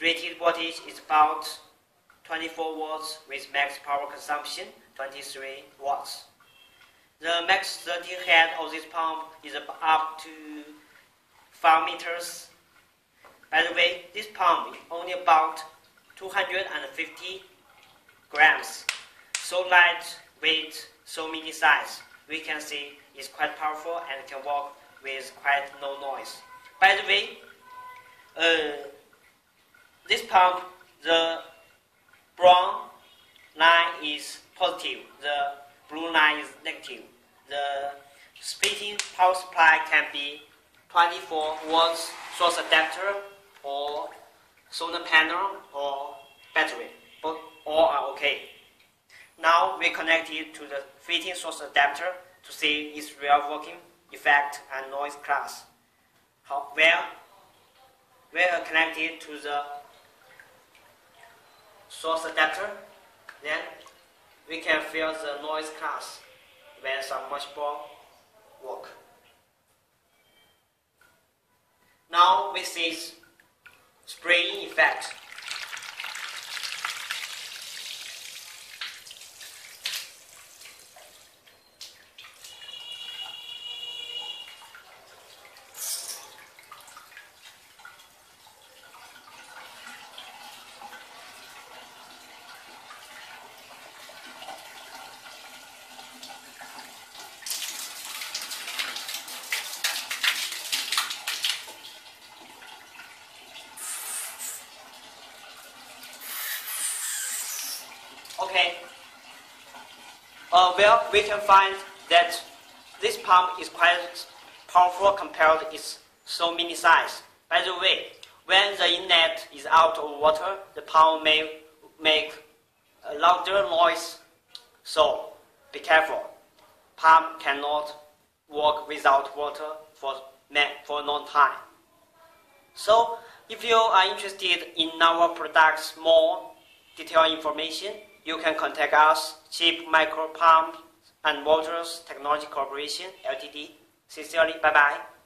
rated voltage is about 24 watts with max power consumption 23 watts. The max 30 head of this pump is up to 5 meters. By the way, this pump is only about 250 grams. So light weight, so mini size. We can see it's quite powerful and can work with quite no noise. By the way, uh, this pump, the brown line is positive, the blue line is negative. The splitting power supply can be 24 volts source adapter or solar panel or battery, but all are okay. Now we connect it to the fitting source adapter to see its real working effect and noise class. How, where we are connected to the source adapter, then we can feel the noise class when some much more work. Now we see spraying effect, Okay. Uh, well, we can find that this pump is quite powerful compared to its so mini size. By the way, when the inlet is out of water, the pump may make a louder noise. So be careful. Pump cannot work without water for, for a long time. So if you are interested in our products more detailed information, you can contact us, Chip Micro Pump and Motors Technology Corporation, Ltd. Sincerely, bye-bye.